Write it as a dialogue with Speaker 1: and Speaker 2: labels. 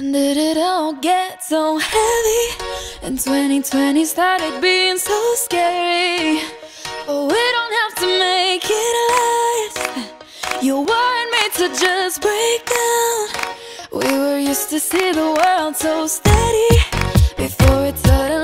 Speaker 1: When did it all get so heavy? And 2020 started being so scary. But we don't have to make it last. You wanted me to just break down. We were used to see the world so steady before it suddenly